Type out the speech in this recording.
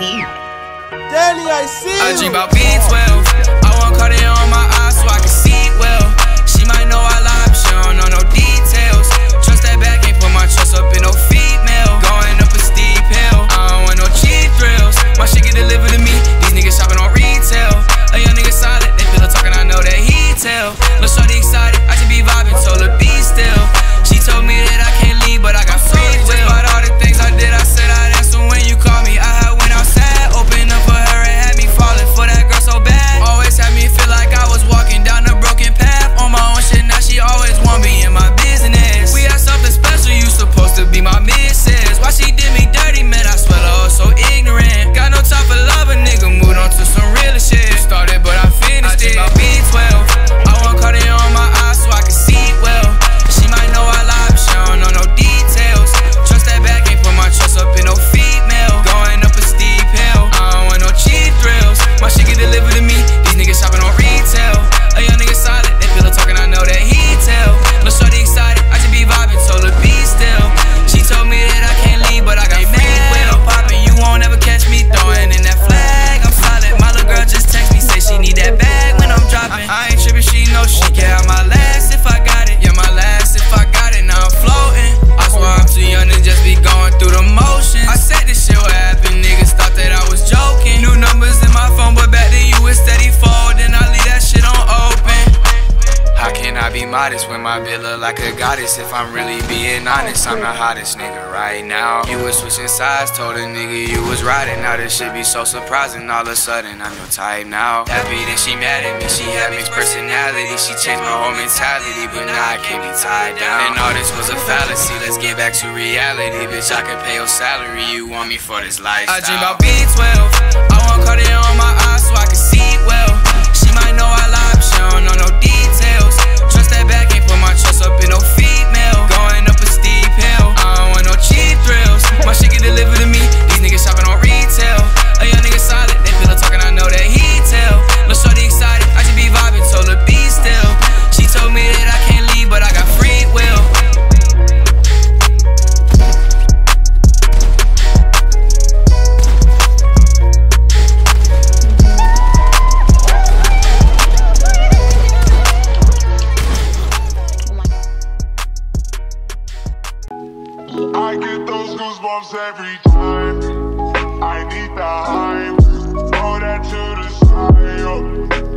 see. Daddy, I see. You. I dream about B12. I want on modest when my bill look like a goddess. If I'm really being honest, I'm the hottest nigga right now. You was switching sides, told a nigga you was riding. Now this shit be so surprising. All of a sudden, I'm your type now. Happy that she mad at me, she had mixed personality. She changed my whole mentality, but now I can't be tied down. And all this was a fallacy. Let's get back to reality, bitch. I could pay your salary. You want me for this lifestyle? I dream about B12. I want Cartier on my eyes so I can see well. She might know I. comes every time. I need the hype. Throw that to the side.